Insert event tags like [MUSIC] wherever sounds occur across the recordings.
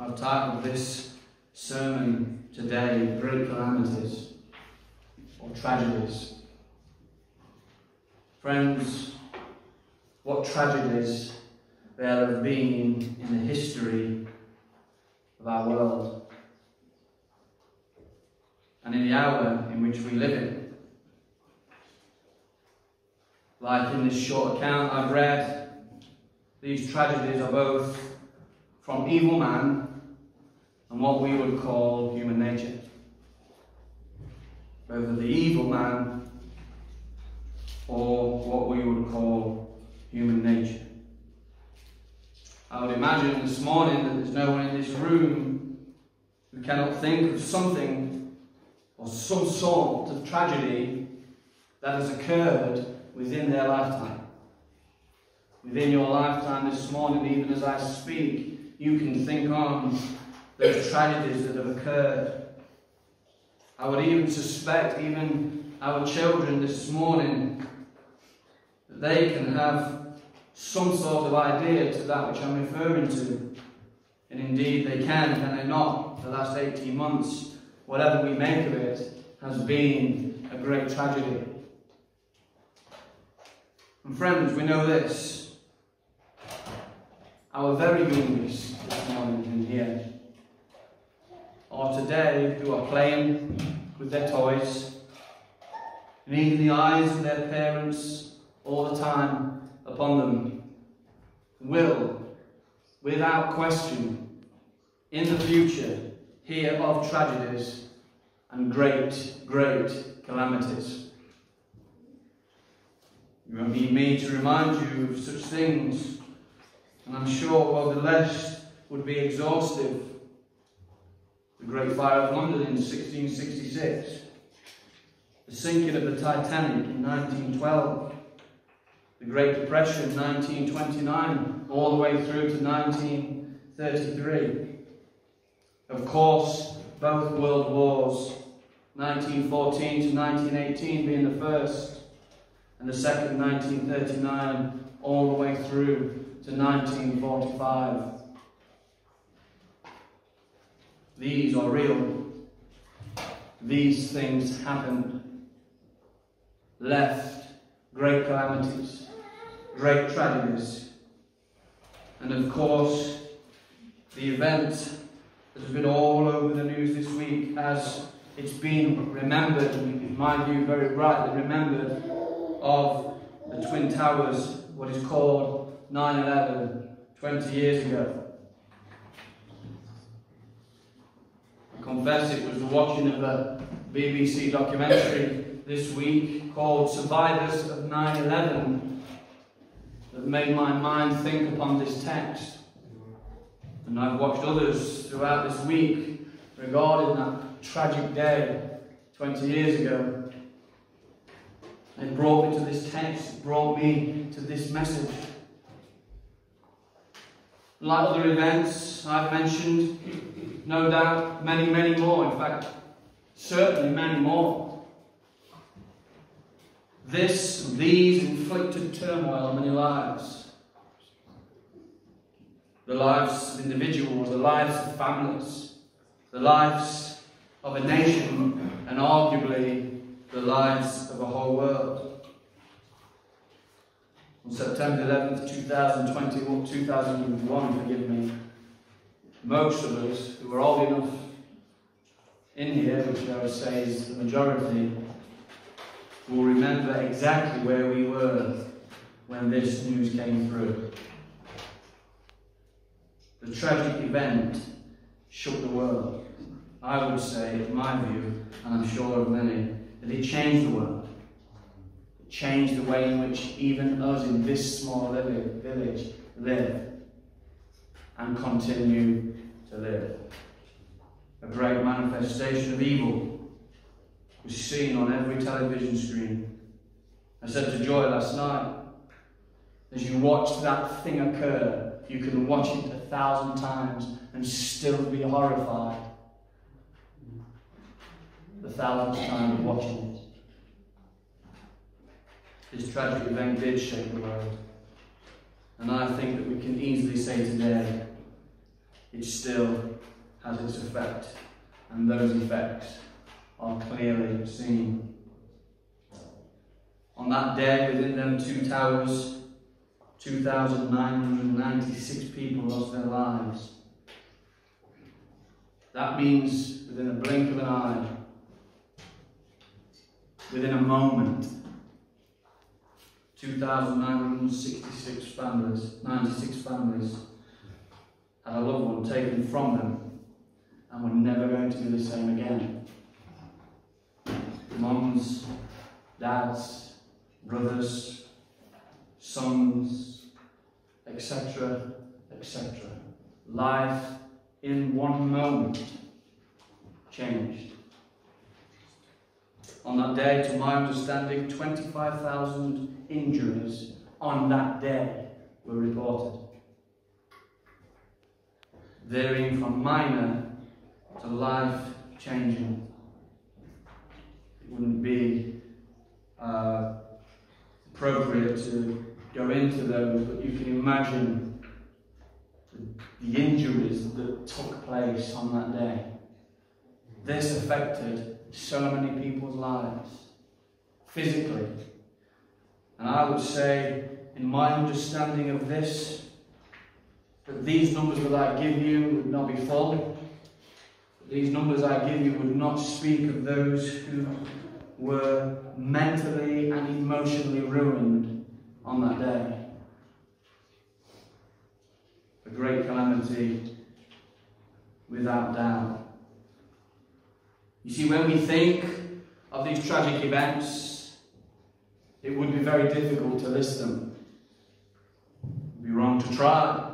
I've titled this sermon today, Great Calamities or Tragedies. Friends, what tragedies there have been in the history of our world and in the hour in which we live in. Like in this short account I've read, these tragedies are both from evil man and what we would call human nature. Whether the evil man or what we would call human nature. I would imagine this morning that there's no one in this room who cannot think of something or some sort of tragedy that has occurred within their lifetime. Within your lifetime this morning, even as I speak, you can think on those tragedies that have occurred. I would even suspect, even our children this morning, that they can have some sort of idea to that which I'm referring to. And indeed they can, can they not? The last 18 months, whatever we make of it, has been a great tragedy. And friends, we know this. Our very youngest this morning in here are today who are playing with their toys, needing the eyes of their parents all the time upon them will, without question, in the future hear of tragedies and great, great calamities. You won't need me to remind you of such things, and I'm sure while the list would be exhaustive. The Great Fire of London in 1666, the sinking of the Titanic in 1912, the Great Depression, in 1929, all the way through to 1933. Of course, both world wars, 1914 to 1918 being the first, and the second 1939 all the way through to 1945. These are real. These things happened. Left great calamities great tragedies. And of course, the event that has been all over the news this week as it's been remembered, in my view, very brightly remembered, of the Twin Towers, what is called 9 11, 20 years ago. I confess it was the watching of a BBC documentary this week called Survivors of 9 11 that made my mind think upon this text. And I've watched others throughout this week regarding that tragic day 20 years ago. It brought me to this text, brought me to this message. Like other events I've mentioned, no doubt many, many more, in fact, certainly many more. This, these inflicted turmoil on many lives. The lives of individuals, the lives of families, the lives of a nation, and arguably the lives of a whole world. On September 11th, 2021, 2001, forgive me, most of us who are old enough in here, which I would say is the majority, will remember exactly where we were when this news came through. The tragic event shook the world. I would say, in my view, and I'm sure of many, that it changed the world. It changed the way in which even us in this small village live and continue to live. A great manifestation of evil was seen on every television screen. I said to Joy last night, as you watch that thing occur, you can watch it a thousand times and still be horrified. The thousandth time of watching it. This tragic event did shake the world. And I think that we can easily say today it still has its effect, and those effects are clearly seen. On that day, within them two towers, 2,996 people lost their lives. That means within a blink of an eye, within a moment, 2,966 families, 96 families, had a loved one taken from them and we're never going to be the same again. Mums, dads, brothers, sons, etc., etc. Life in one moment changed. On that day, to my understanding, 25,000 injuries on that day were reported, varying from minor to life changing. It wouldn't be uh, appropriate to go into those, but you can imagine the, the injuries that took place on that day. This affected so many people's lives physically. And I would say, in my understanding of this, these numbers that I give you would not be full. These numbers I give you would not speak of those who were mentally and emotionally ruined on that day. A great calamity, without doubt. You see, when we think of these tragic events, it would be very difficult to list them. It would be wrong to try.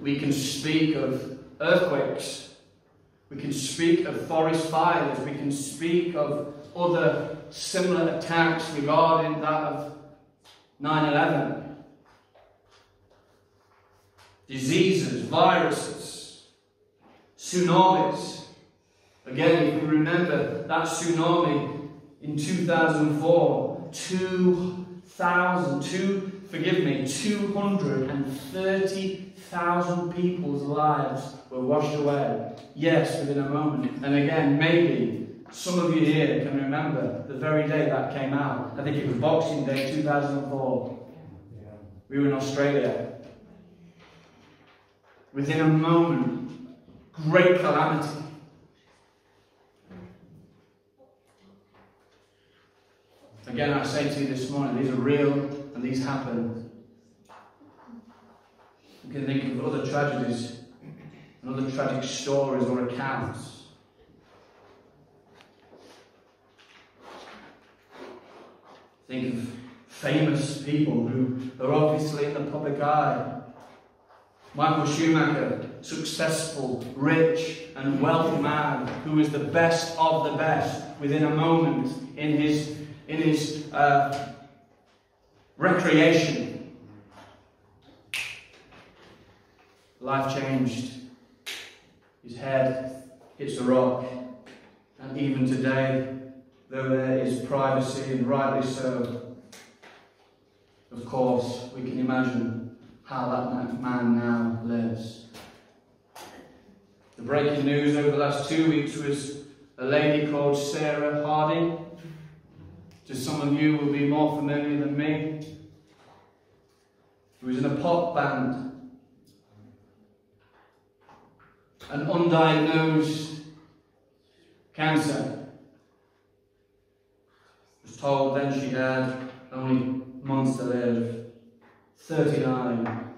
We can speak of earthquakes. We can speak of forest fires. We can speak of other similar attacks regarding that of 9 11. Diseases, viruses, tsunamis. Again, if you remember that tsunami in 2004, 2,000, two, forgive me, 230,000 people's lives were washed away. Yes, within a moment. And again, maybe some of you here can remember the very day that came out. I think it was Boxing Day 2004. We were in Australia. Within a moment, great calamity. Again, I say to you this morning, these are real and these happen. You can think of other tragedies and other tragic stories or accounts Think of famous people who are obviously in the public eye. Michael Schumacher, successful, rich, and wealthy man who is the best of the best within a moment in his, in his uh, recreation. Life changed. His head hits a rock. And even today, though there is privacy, and rightly so. Of course, we can imagine how that man now lives. The breaking news over the last two weeks was a lady called Sarah Harding. To some of you will be more familiar than me. Who was in a pop band. An undiagnosed cancer Was told then she had only months to live. 39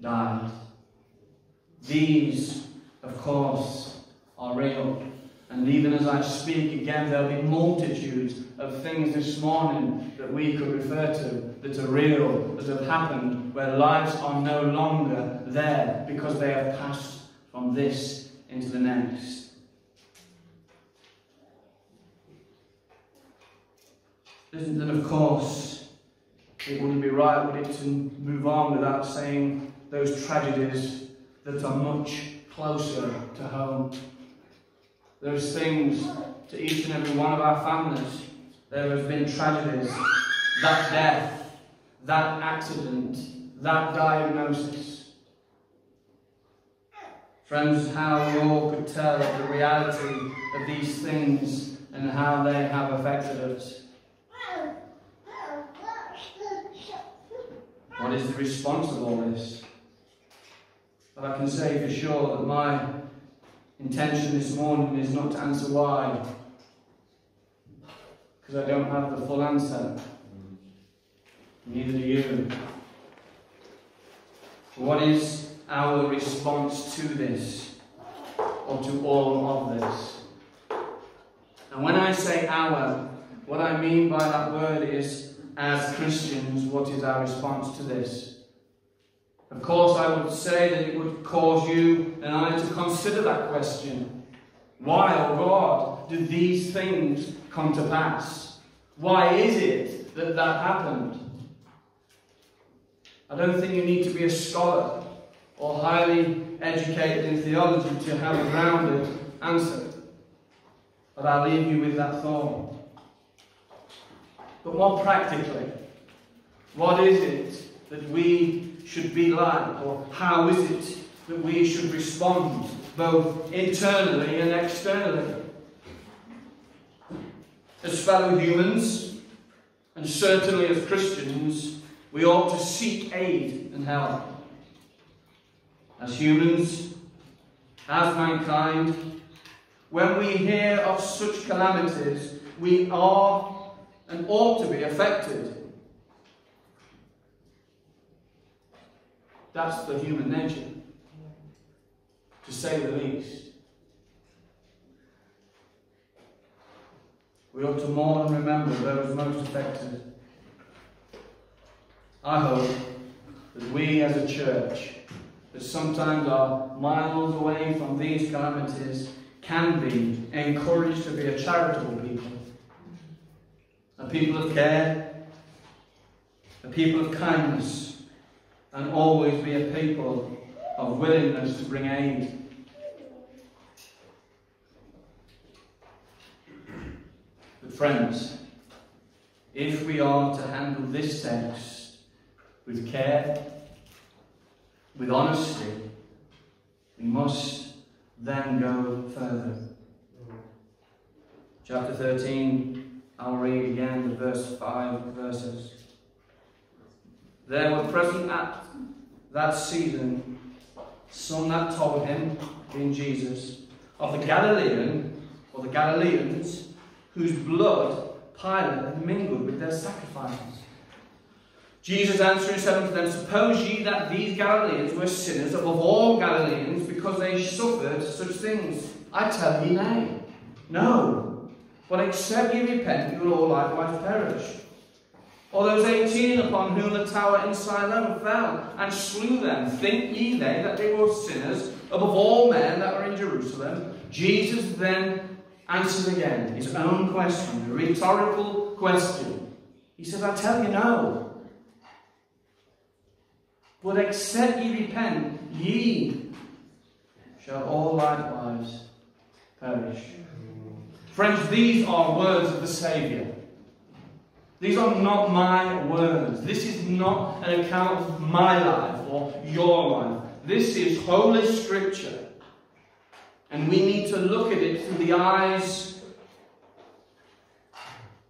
died. These, of course, are real. And even as I speak again, there'll be multitudes of things this morning that we could refer to that are real, that have happened, where lives are no longer there because they have passed from this into the next. And of course, it wouldn't be right, would it, to move on without saying those tragedies that are much closer to home. Those things to each and every one of our families. There have been tragedies, that death, that accident, that diagnosis. Friends, how we all could tell the reality of these things and how they have affected us. What is the response of all this? But I can say for sure that my intention this morning is not to answer why, because I don't have the full answer. Neither do you. What is our response to this, or to all of this? And when I say our, what I mean by that word is, as Christians, what is our response to this? Of course, I would say that it would cause you and I to consider that question. Why, oh God, did these things come to pass? Why is it that that happened? I don't think you need to be a scholar or highly educated in theology to have a grounded answer. But I'll leave you with that thought. But more practically, what is it that we should be like, or how is it that we should respond, both internally and externally? As fellow humans, and certainly as Christians, we ought to seek aid and help. As humans, as mankind, when we hear of such calamities, we are and ought to be affected. That's the human nature, to say the least. We ought to mourn and remember those most affected. I hope that we as a church, that sometimes are miles away from these calamities, can be encouraged to be a charitable people, a people of care, a people of kindness, and always be a people of willingness to bring aid. But friends, if we are to handle this text with care, with honesty, we must then go further. Chapter 13, I'll read again the verse 5 verses. There were present at that season some that told him, being Jesus, of the Galilean, or the Galileans, whose blood Pilate had mingled with their sacrifices. Jesus answering said unto them, Suppose ye that these Galileans were sinners above all Galileans because they suffered such things? I tell ye nay. No. But except ye repent, you will all likewise perish. Or those eighteen upon whom the tower in Siloam fell and slew them, think ye they that they were sinners above all men that were in Jerusalem? Jesus then answers again his own question, a rhetorical question. He says, I tell you no. But except ye repent, ye shall all likewise perish. Friends, these are words of the Saviour. These are not my words. This is not an account of my life or your life. This is Holy Scripture. And we need to look at it through the eyes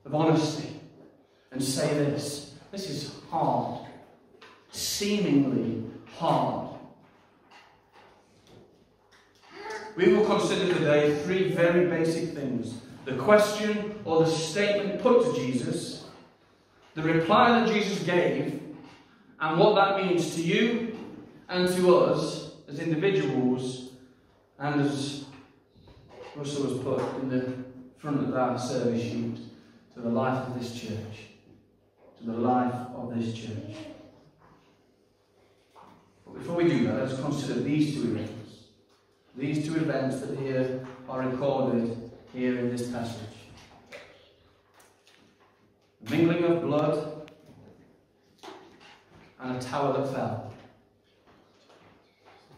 of honesty and say this. This is hard seemingly hard. We will consider today three very basic things the question or the statement put to Jesus, the reply that Jesus gave, and what that means to you and to us as individuals, and as Russell has put in the front of that service sheet, to the life of this church. To the life of this church. But before we do that, let's consider these two events. These two events that here are recorded here in this passage. The mingling of blood and a tower that fell.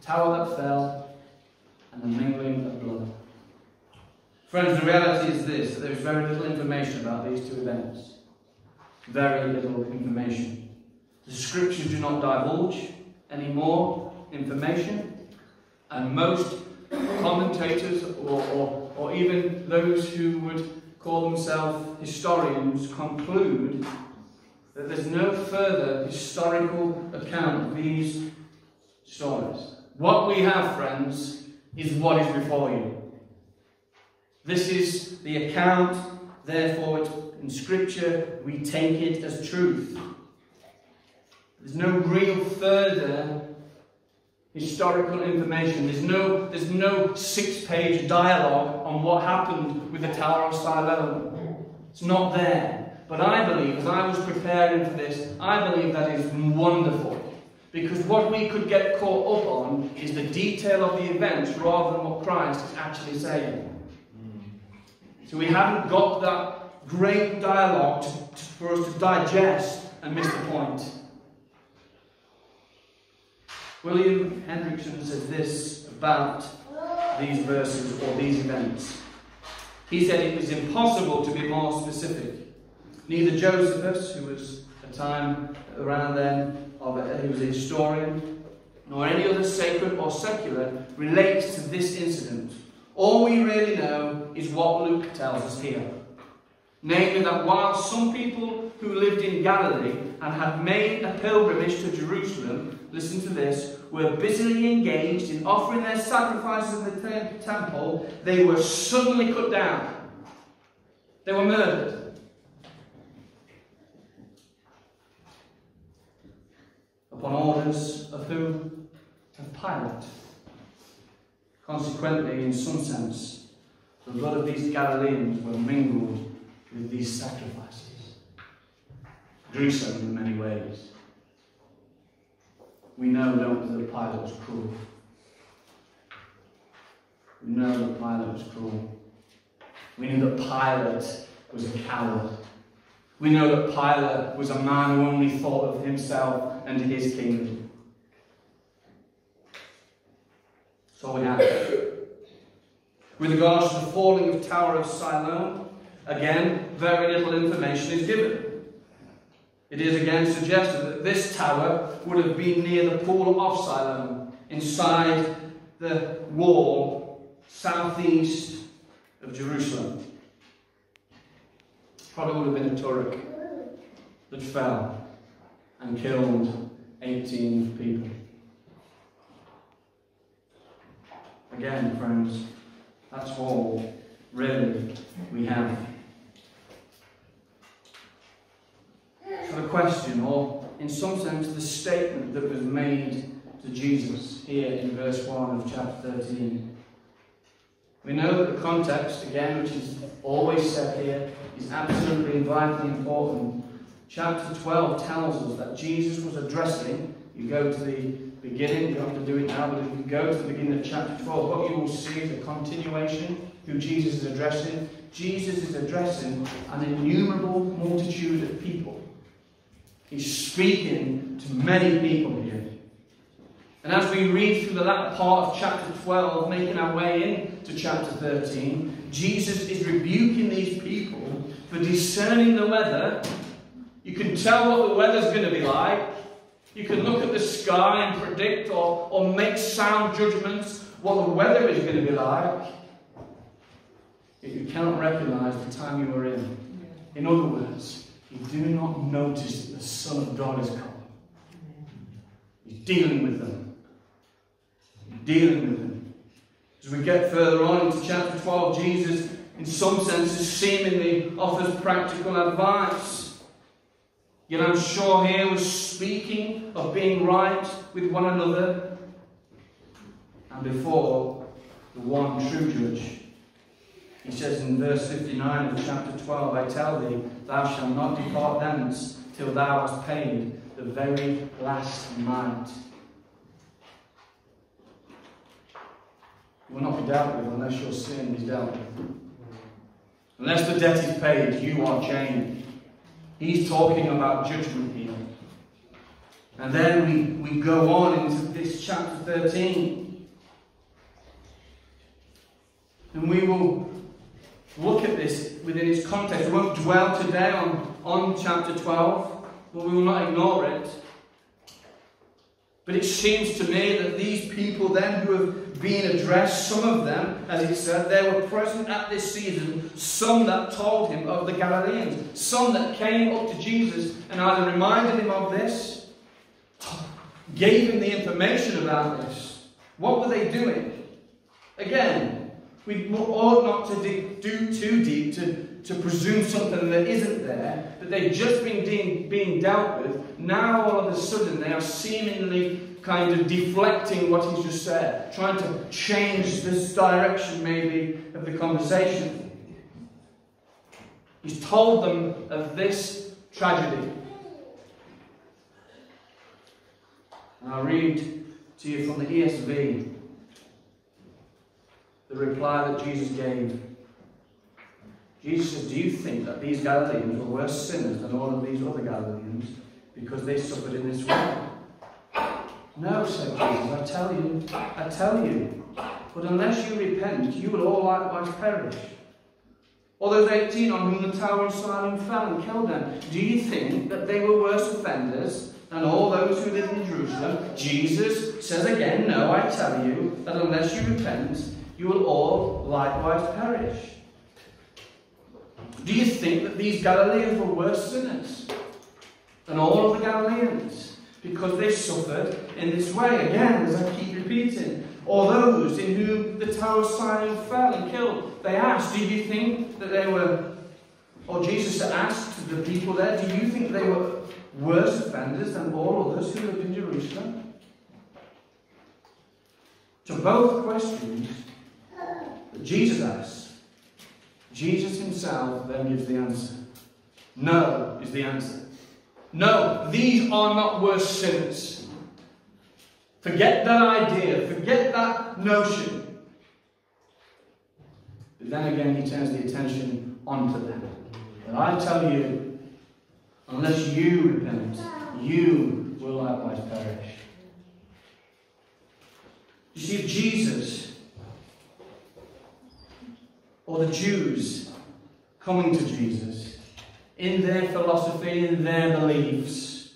A tower that fell and the mingling of blood. Friends, the reality is this there is very little information about these two events. Very little information. The scriptures do not divulge any more information. And most commentators, or, or, or even those who would call themselves historians, conclude that there's no further historical account of these stories. What we have, friends, is what is before you. This is the account, therefore, in Scripture, we take it as truth. There's no real further historical information. There's no, there's no six-page dialogue on what happened with the Tower of Siloam. It's not there. But I believe, as I was preparing for this, I believe that is wonderful. Because what we could get caught up on is the detail of the events rather than what Christ is actually saying. So we haven't got that great dialogue to, to, for us to digest and miss the point. William Hendriksen says this about these verses or these events. He said it was impossible to be more specific. Neither Josephus, who was a time around then, of a, he was a historian, nor any other sacred or secular relates to this incident. All we really know is what Luke tells us here. Namely, that while some people who lived in Galilee and had made a pilgrimage to Jerusalem, listen to this, were busily engaged in offering their sacrifices in the temple, they were suddenly cut down. They were murdered. Upon orders of whom? Of Pilate. Consequently, in some sense, the blood of these Galileans were mingled with these sacrifices. Gruesome in many ways. We know, don't we, that Pilate was cruel. We know that Pilate was cruel. We know that Pilate was a coward. We know that Pilate was a man who only thought of himself and his kingdom. So we have. With regards to the falling of Tower of Siloam, again, very little information is given. It is again suggested that this tower would have been near the pool of Siloam, inside the wall southeast of Jerusalem. Probably would have been a turret that fell and killed 18 people. Again, friends, that's all really we have. The question, or in some sense the statement that was made to Jesus here in verse 1 of chapter 13. We know that the context, again, which is always said here, is absolutely vitally important. Chapter 12 tells us that Jesus was addressing, you go to the beginning, you have to do it now, but if you go to the beginning of chapter 12, what you will see is a continuation who Jesus is addressing. Jesus is addressing an innumerable multitude of people. He's speaking to many people here. And as we read through the latter part of chapter 12, making our way into chapter 13, Jesus is rebuking these people for discerning the weather. You can tell what the weather's going to be like. You can look at the sky and predict or, or make sound judgments what the weather is going to be like. Yet you cannot recognize the time you are in. In other words, you do not notice that the Son of God has come. He's dealing with them. He's dealing with them. As we get further on into chapter 12, Jesus, in some senses, seemingly offers practical advice. Yet I'm sure here was speaking of being right with one another and before the one true judge. He says in verse 59 of chapter 12, I tell thee, thou shalt not depart thence till thou hast paid the very last mite. You will not be dealt with unless your sin is dealt with. Unless the debt is paid, you are chained. He's talking about judgment here. And then we, we go on into this chapter 13. And we will look at this within its context. We won't dwell today on, on chapter 12, but we will not ignore it. But it seems to me that these people then who have been addressed. Some of them, as he said, they were present at this season. Some that told him of the Galileans. Some that came up to Jesus and either reminded him of this, gave him the information about this. What were they doing? Again, we ought not to dig do too deep to, to presume something that isn't there, that they've just been de- being dealt with. Now, all of a sudden, they are seemingly kind of deflecting what he's just said, trying to change this direction, maybe, of the conversation. He's told them of this tragedy. And I'll read to you from the ESV the reply that Jesus gave. Jesus says, Do you think that these Galileans were worse sinners than all of these other Galileans because they suffered in this way? No, said Jesus, I tell you, I tell you. But unless you repent, you will all likewise perish. Or those 18 on whom the tower of Siloam fell and killed them, do you think that they were worse offenders than all those who lived in Jerusalem? Jesus says again, No, I tell you, that unless you repent, you will all likewise perish. Do you think that these Galileans were worse sinners than all of the Galileans? Because they suffered in this way. Again, as I keep repeating. Or those in whom the Tower of Siloam fell and killed. They asked, Do you think that they were, or Jesus asked the people there, Do you think they were worse offenders than all others who lived in Jerusalem? To both questions, Jesus asks, Jesus himself then gives the answer. No is the answer. No, these are not worse sinners. Forget that idea, forget that notion. But then again, he turns the attention onto them. But I tell you, unless you repent, you will likewise perish. You see, if Jesus or the Jews coming to Jesus in their philosophy, in their beliefs.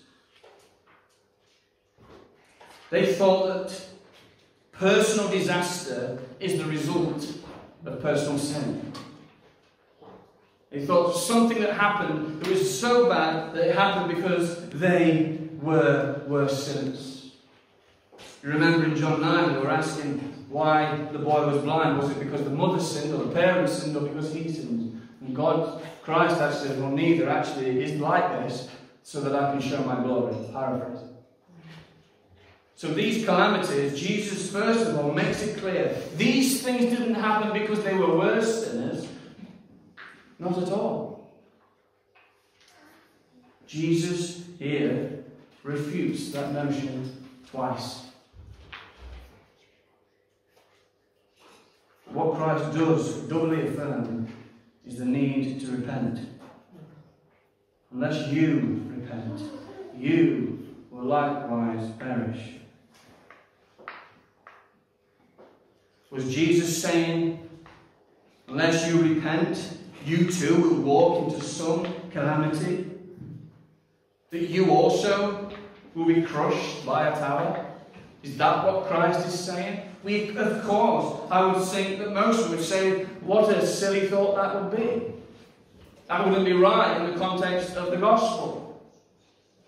They thought that personal disaster is the result of personal sin. They thought something that happened that was so bad that it happened because they were worse sinners. You remember in John 9, they were asking why the boy was blind. Was it because the mother sinned or the parents sinned or because he sinned? And God, Christ actually said, well, neither actually is like this so that I can show my glory. Paraphrase. So these calamities, Jesus first of all makes it clear. These things didn't happen because they were worse sinners. Not at all. Jesus here refutes that notion twice. What Christ does doubly affirm is the need to repent. Unless you repent, you will likewise perish. Was Jesus saying, unless you repent, you too will walk into some calamity? That you also will be crushed by a tower? Is that what Christ is saying? We, of course, I would think that most would say, what a silly thought that would be. That wouldn't be right in the context of the gospel.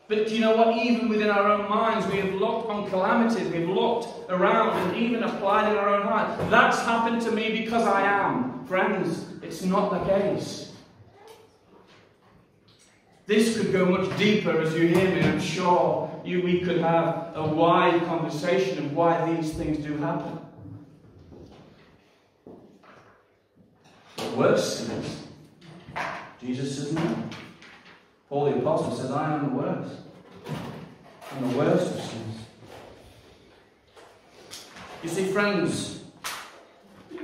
But do you know what? Even within our own minds, we have looked on calamities, we've looked around and even applied in our own heart. That's happened to me because I am. Friends, it's not the case. This could go much deeper as you hear me. I'm sure you, we could have a wide conversation of why these things do happen. But worse sinners, Jesus says no. Paul the Apostle says, I am the worst. I'm the worst of sinners. You see, friends,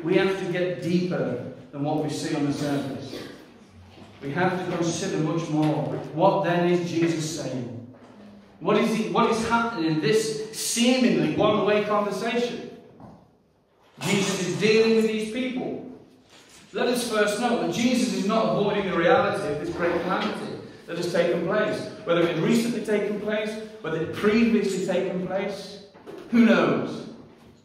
we have to get deeper than what we see on the surface. We have to consider much more. What then is Jesus saying? What is, he, what is happening in this seemingly one way conversation? Jesus is dealing with these people. Let us first note that Jesus is not avoiding the reality of this great calamity that has taken place. Whether it had recently taken place, whether it had previously taken place, who knows?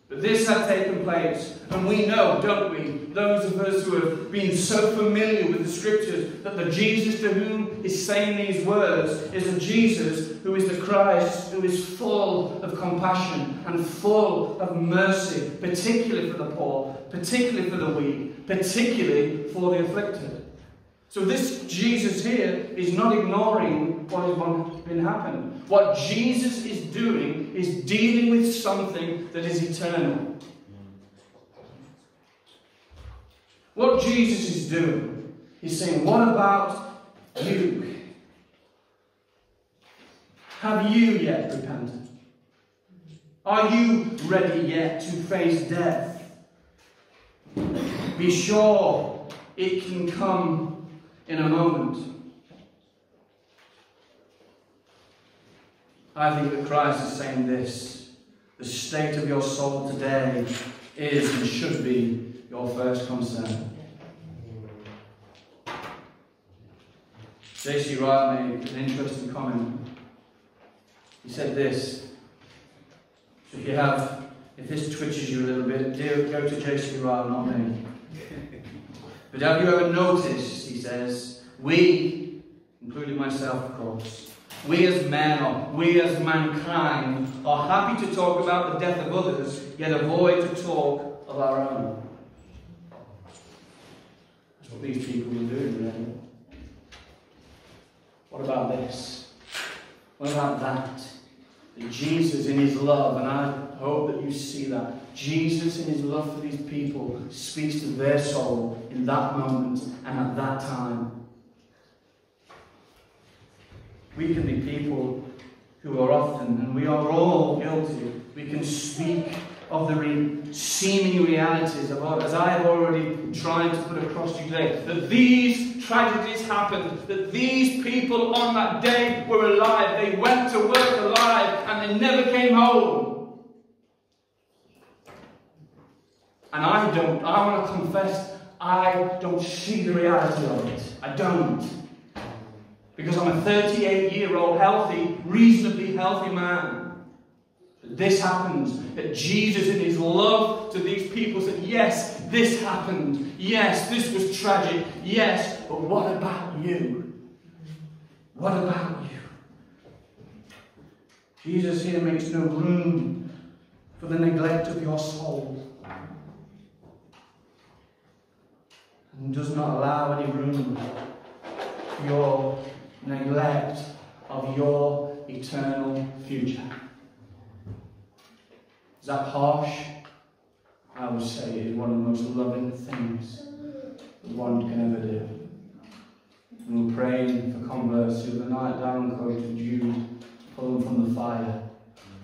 But this had taken place, and we know, don't we, those of us who have been so familiar with the scriptures, that the Jesus to whom is saying these words is a Jesus who is the Christ, who is full of compassion and full of mercy, particularly for the poor, particularly for the weak, particularly for the afflicted. So this Jesus here is not ignoring what has been happening. What Jesus is doing is dealing with something that is eternal. What Jesus is doing, he's saying, What about you? Have you yet repented? Are you ready yet to face death? Be sure it can come in a moment. I think that Christ is saying this the state of your soul today is and should be your first concern. J.C. Ryle made an interesting comment. He said this. If you have, if this twitches you a little bit, go to J.C. Ryle, not me. [LAUGHS] But have you ever noticed, he says, we, including myself, of course, we as men, or we as mankind, are happy to talk about the death of others, yet avoid to talk of our own. That's what these people are doing, really. What about this? What about that? That Jesus, in his love, and I hope that you see that, Jesus, in his love for these people, speaks to their soul in that moment and at that time. We can be people who are often, and we are all guilty, we can speak of the re- seeming realities of as I have already tried to put across to you today, that these tragedies happened, that these people on that day were alive, they went to work alive, and they never came home. And I don't, I want to confess, I don't see the reality of it. I don't. Because I'm a 38 year old, healthy, reasonably healthy man. This happens. That Jesus, in his love to these people, said, Yes, this happened. Yes, this was tragic. Yes, but what about you? What about you? Jesus here makes no room for the neglect of your soul. And does not allow any room for your neglect of your eternal future. Is that harsh? I would say it is one of the most loving things that one can ever do. And we're praying for converts who the night down quoted Jude, pull them from the fire.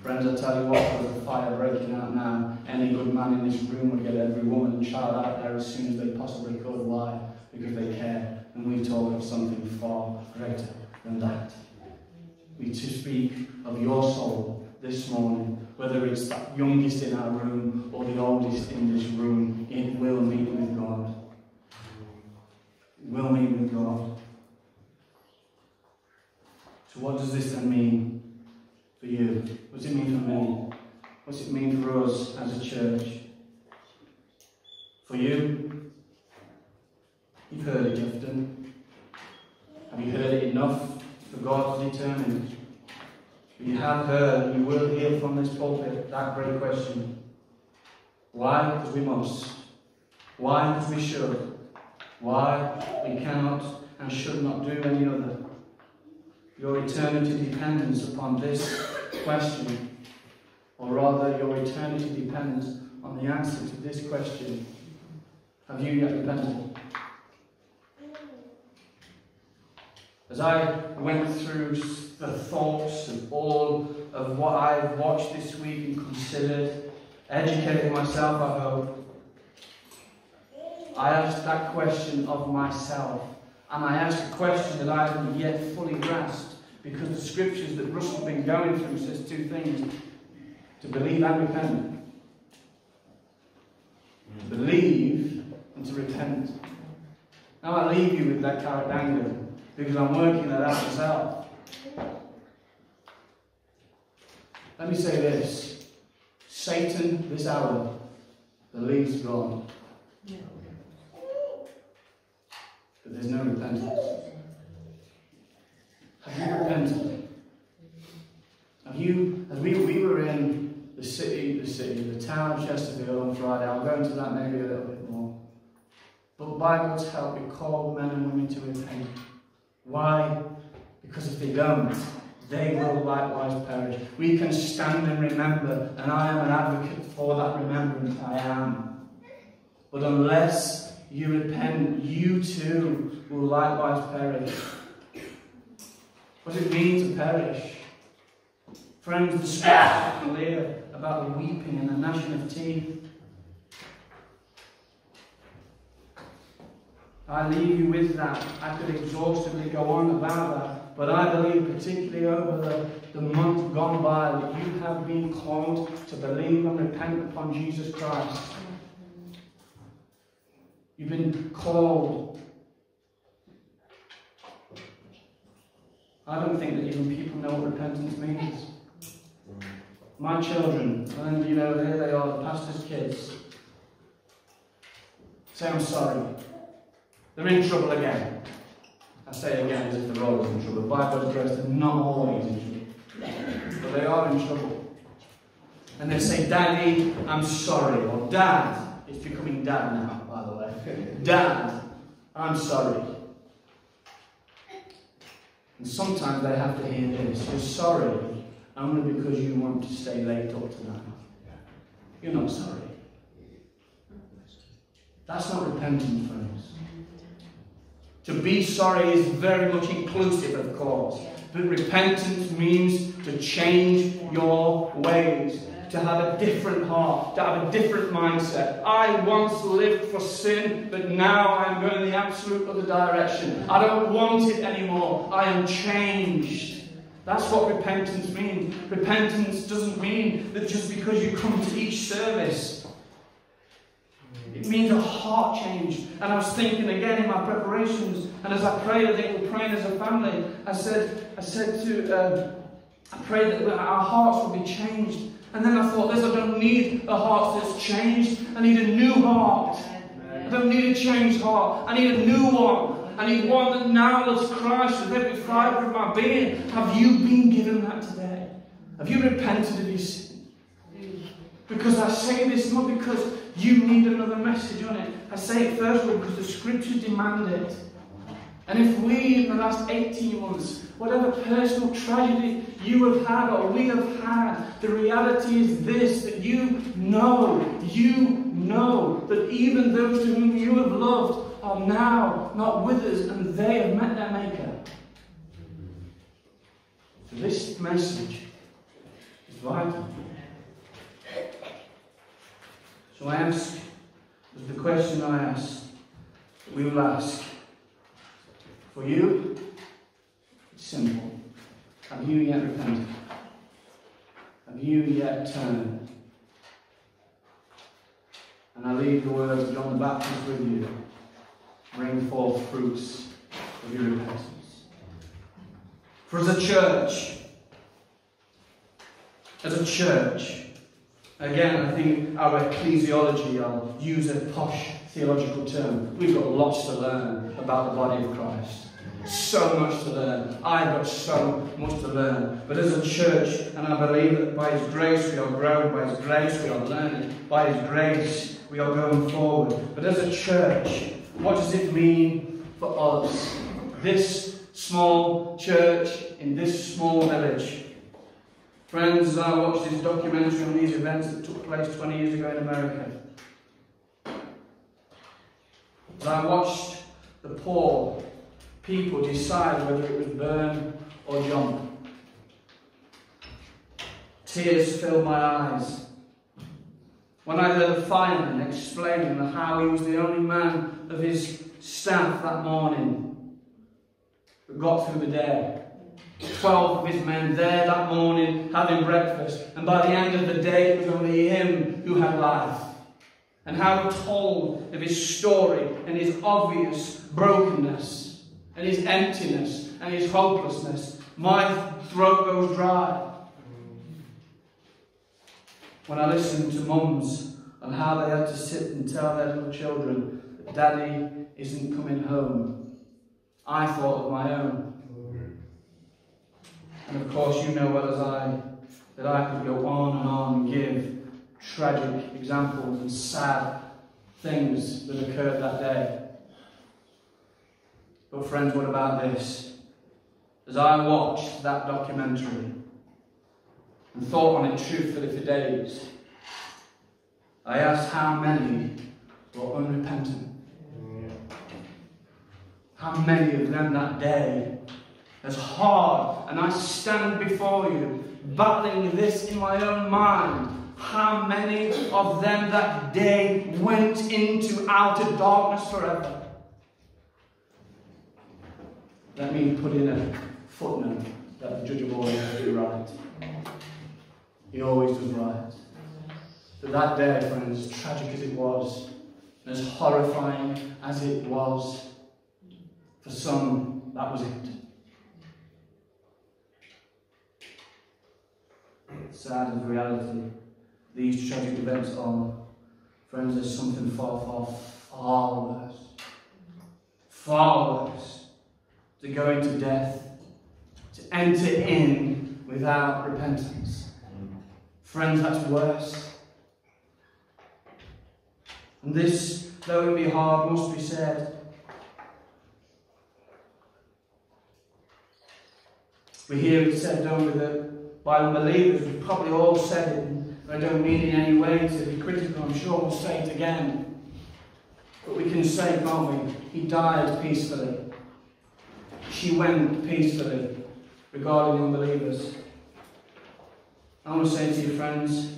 Friends, I tell you what, there's a fire breaking out now. Any good man in this room would get every woman and child out there as soon as they possibly could. Why? Because they care and we talk of something far greater than that. We to speak of your soul this morning, whether it's the youngest in our room or the oldest in this room, it will meet with God. It will meet with God. So what does this then mean for you? What does it mean for me? What does it mean for us as a church? For you, You've heard it often. Have you heard it enough for God to determine? You have heard, you will hear from this pulpit that great question. Why? Because we must. Why? Because we should. Why? We cannot and should not do any other. Your eternity depends upon this question, or rather, your eternity depends on the answer to this question. Have you yet repented? As I went through the thoughts and all of what I've watched this week and considered, educated myself, I hope, I asked that question of myself. And I asked a question that I haven't yet fully grasped because the scriptures that Russell's been going through says two things to believe and repent. Believe and to repent. Now I leave you with that carrot dangling because I'm working that out myself. Let me say this Satan, this hour, believes God. But there's no repentance. Have you repented? Have you, as we, we were in the city, the city, the town of Chesterfield on Friday, I'll go into that maybe a little bit more. But by God's help, we call men and women to repent. Why? Because if they don't, they will likewise perish. We can stand and remember, and I am an advocate for that remembrance. I am. But unless you repent, you too will likewise perish. What does it mean to perish? Friends, the scripture is clear about the weeping and the gnashing of teeth. I leave you with that. I could exhaustively go on about that, but I believe, particularly over the, the month gone by, that you have been called to believe and repent upon Jesus Christ. You've been called. I don't think that even people know what repentance means. My children, and you know, here they are, the pastor's kids, say, I'm sorry. They're in trouble again. I say again as if they're always in trouble. By God's grace, they're not always in trouble. But they are in trouble. And they say, Daddy, I'm sorry. Or Dad, it's becoming Dad now, by the way. [LAUGHS] Dad, I'm sorry. And sometimes they have to hear this. You're sorry only because you want to stay late up tonight. You're not sorry. That's not repentance, friends. To be sorry is very much inclusive, of course. But repentance means to change your ways, to have a different heart, to have a different mindset. I once lived for sin, but now I'm going in the absolute other direction. I don't want it anymore. I am changed. That's what repentance means. Repentance doesn't mean that just because you come to each service it means a heart change. And I was thinking again in my preparations, and as I prayed, I think we're praying as a family. I said, I said to, uh, I prayed that our hearts would be changed. And then I thought, this, I don't need a heart that's changed. I need a new heart. I don't need a changed heart. I need a new one. I need one that now loves Christ with every fibre of my being. Have you been given that today? Have you repented of your sin? Because I say this not because you need another message on it. I say it first of all because the scriptures demand it. And if we, in the last 18 months, whatever personal tragedy you have had or we have had, the reality is this that you know, you know that even those to whom you have loved are now not with us and they have met their Maker. This message is vital. So I ask, the question I ask, we will ask. For you, it's simple. Have you yet repented? Have you yet turned? And I leave the words of John the Baptist with you. Bring forth fruits of your repentance. For as a church, as a church, Again, I think our ecclesiology, I'll use a posh theological term, we've got lots to learn about the body of Christ. So much to learn. I've got so much to learn. But as a church, and I believe that by His grace we are growing, by His grace we are learning, by His grace we are going forward. But as a church, what does it mean for us? This small church in this small village Friends, as I watched this documentary on these events that took place 20 years ago in America, as I watched the poor people decide whether it was burn or jump, tears filled my eyes. When I heard the fireman explaining how he was the only man of his staff that morning that got through the day. 12 of his men there that morning having breakfast, and by the end of the day it was only him who had life. And how told of his story and his obvious brokenness and his emptiness and his hopelessness. My throat goes dry. When I listen to mums and how they had to sit and tell their little children that daddy isn't coming home, I thought of my own. And of course, you know well as I that I could go on and on and give tragic examples and sad things that occurred that day. But, friends, what about this? As I watched that documentary and thought on it truthfully for days, I asked how many were unrepentant. Mm. How many of them that day, as hard, and I stand before you, battling this in my own mind, how many of them that day went into outer darkness forever? Let me put in a footnote that the judge of all has to right. He always does right. But that day, friends, tragic as it was, and as horrifying as it was, for some, that was it. Sad as reality, these tragic events are, friends, there's something far, far, far worse. Far worse. To go into death, to enter in without repentance. Friends, that's worse. And this, though it be hard, must be said. We hear it said, don't we, that by unbelievers, we've probably all said it, and I don't mean in any way to be critical, I'm sure we'll say it again. But we can say, can't we? He died peacefully. She went peacefully regarding unbelievers. I want to say to you, friends,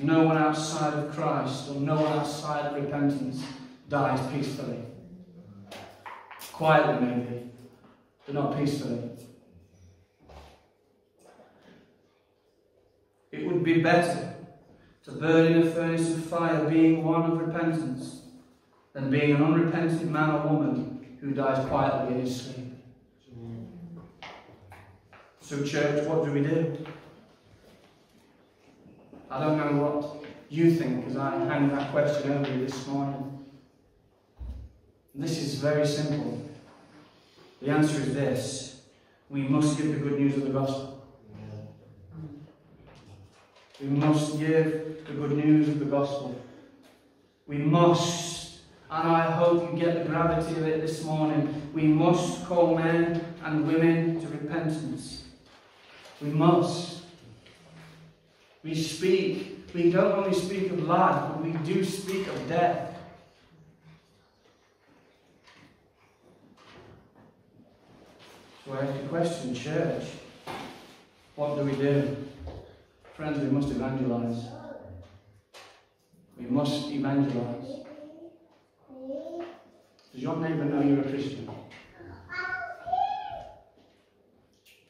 no one outside of Christ or no one outside of repentance dies peacefully. Quietly, maybe, but not peacefully. It would be better to burn in a furnace of fire being one of repentance than being an unrepentant man or woman who dies quietly in his sleep. So, church, what do we do? I don't know what you think as I hang that question over you this morning. This is very simple. The answer is this we must give the good news of the gospel. We must give the good news of the gospel. We must, and I hope you get the gravity of it this morning, we must call men and women to repentance. We must. We speak, we don't only speak of life, but we do speak of death. So I ask a question, church. What do we do? Friends, we must evangelize. We must evangelize. Does your neighbour know you're a Christian?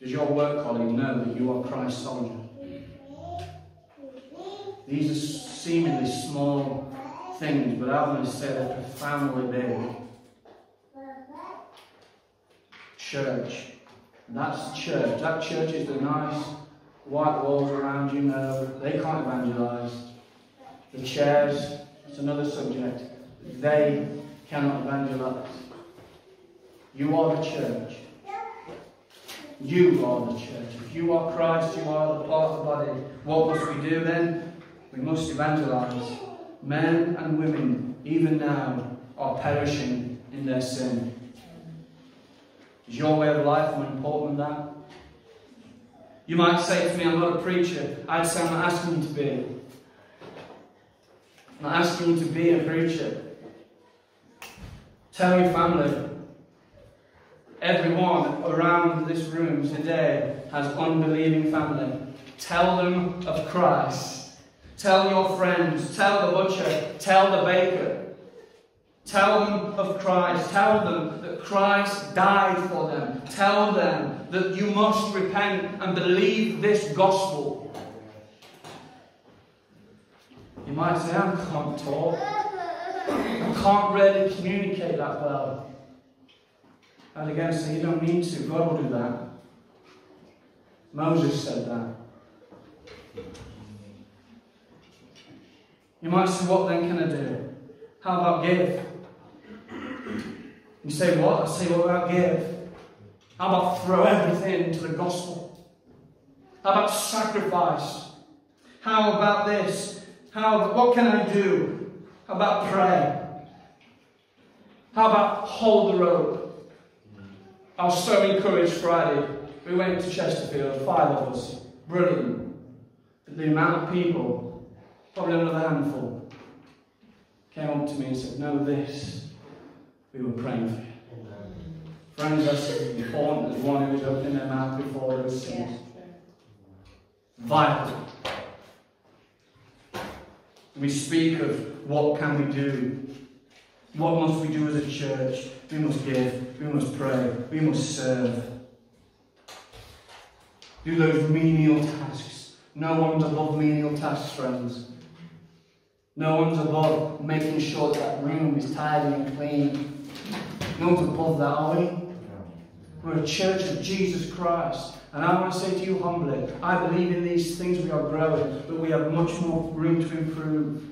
Does your work colleague know that you are Christ's soldier? These are seemingly small things, but I'm going to say they're profoundly big. Church. That's church. That church is the nice white walls around you know. They can't evangelize. The chairs, it's another subject. They cannot evangelize. You are the church. You are the church. If you are Christ, you are the part of the body. What must we do then? We must evangelize. Men and women, even now, are perishing in their sin. Is your way of life more important than that? You might say to me, I'm not a preacher. I'd say, I'm not asking you to be. I'm not asking you to be a preacher. Tell your family. Everyone around this room today has unbelieving family. Tell them of Christ. Tell your friends. Tell the butcher. Tell the baker. Tell them of Christ. Tell them Christ died for them. Tell them that you must repent and believe this gospel. You might say, I can't talk. I can't really communicate that well. And again, say, you don't need to. God will do that. Moses said that. You might say, What then can I do? How about give? You say, What? I say, What about give? How about throw everything into the gospel? How about sacrifice? How about this? How, what can I do? How about pray? How about hold the rope? I was so encouraged Friday. We went to Chesterfield, five of us. Brilliant. But the amount of people, probably another handful, came up to me and said, Know this. We were praying for you. Friends, that's important as one who's opening their mouth before those things. Vital. We speak of what can we do. What must we do as a church? We must give, we must pray, we must serve. Do those menial tasks. No one's above menial tasks, friends. No one's above making sure that, that room is tidy and clean. No one's above that, are we? We're a church of Jesus Christ. And I want to say to you humbly, I believe in these things we are growing, but we have much more room to improve,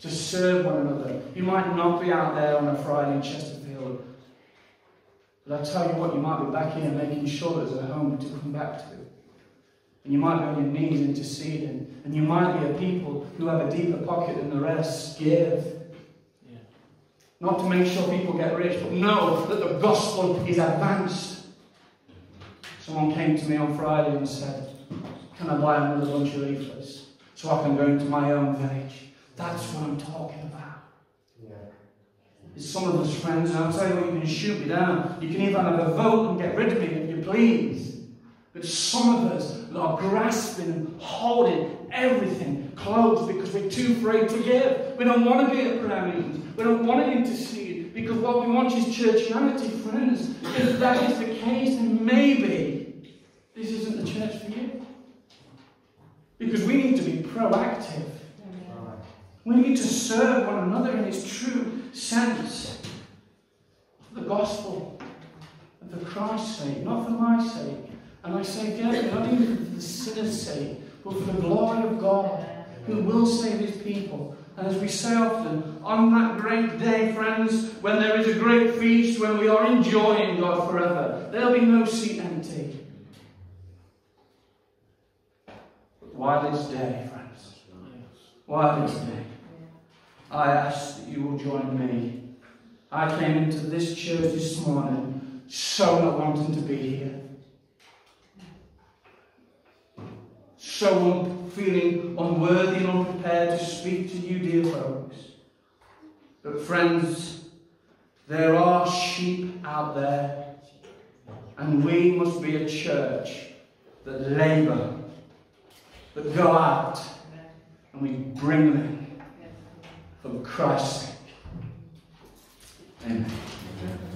to serve one another. You might not be out there on a Friday in Chesterfield, but I tell you what, you might be back here making sure there's a home to come back to. And you might be on your knees interceding, and you might be a people who have a deeper pocket than the rest. Give. Not to make sure people get rich, but know that the gospel is advanced. Someone came to me on Friday and said, Can I buy another bunch of leaflets so I can go into my own village? That's what I'm talking about. Yeah. It's some of us friends, and I'll tell you what, you can shoot me down. You can even have a vote and get rid of me if you please. But some of us that are grasping and holding everything close because we're too afraid to give. We don't want to be at prayer meetings. We don't want to intercede because what we want is churchianity, friends. If that is the case, then maybe this isn't the church for you. Because we need to be proactive. We need to serve one another in its true sense. For the gospel, and for Christ's sake, not for my sake. And I say again, not even for the sinner's sake, but for the glory of God, who will save his people. And as we say often, on that great day, friends, when there is a great feast, when we are enjoying God forever, there'll be no seat empty. While this day, friends? while this day? I ask that you will join me. I came into this church this morning so not wanting to be here. So feeling unworthy and unprepared to speak to you, dear folks. But friends, there are sheep out there, and we must be a church that labour that go out and we bring them for Christ's sake. Amen.